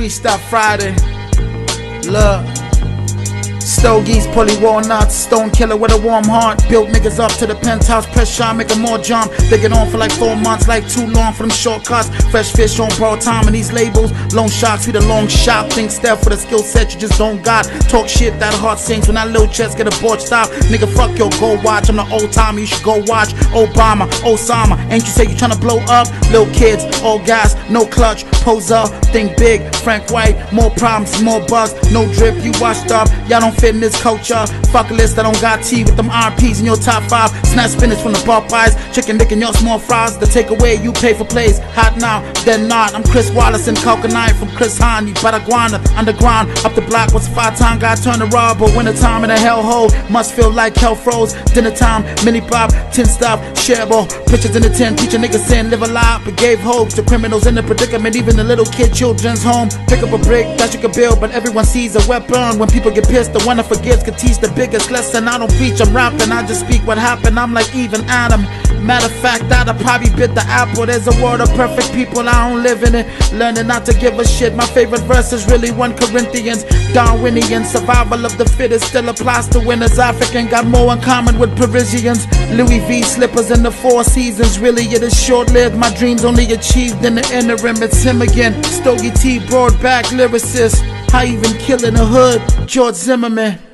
Freestyle Friday. Look. Stogies, pulley walnuts, stone killer with a warm heart. Built niggas up to the penthouse, press shot, make 'em more jump. They get on for like four months, like too long for them shortcuts. Fresh fish on borrowed time and these labels. Long shots, see the long shot. Think step for the skill set you just don't got. Talk shit, that heart sinks when that little chest get a board stop. Nigga, fuck your go watch. I'm the old timer, you should go watch. Obama, Osama, ain't you say you tryna blow up? Little kids, all gas, no clutch. Pose up, think big. Frank White, more problems, more buzz. No drip, you washed up. Y'all don't fit in this culture. Fuck a list, I don't got tea with them RPs in your top five. Snatch spinach from the Popeyes. Chicken dick in your small fries. The takeaway, you pay for plays. Hot now, then not. I'm Chris Wallace and Coconut from Chris Hani. Baragwanath, underground, up the block. What's five time guy turn to robber? Winter time in a hellhole. Must feel like hell froze. Dinner time, mini pop, tin stuff, shareable. Pictures in the tin, teach a nigga sin, live a lie. But gave hope to criminals in the predicament. Even the little kid children's home. Pick up a brick that you can build, but everyone sees a weapon. When people get pissed, the one that forgets could teach the biggest lesson. I don't preach, I'm rapping, I just speak what happened. I'm like even Adam. Matter of fact, that I probably bit the apple. There's a world of perfect people, I don't live in it. Learning not to give a shit. My favorite verse is really 1 Corinthians. Darwinian survival of the fittest still applies to winners. African got more in common with Parisians. Louis V slippers in the four seasons. Really, it is short lived. My dreams only achieved in the interim. It's him again. Stogie T, broad back lyricist. How even killing the hood? George Zimmerman.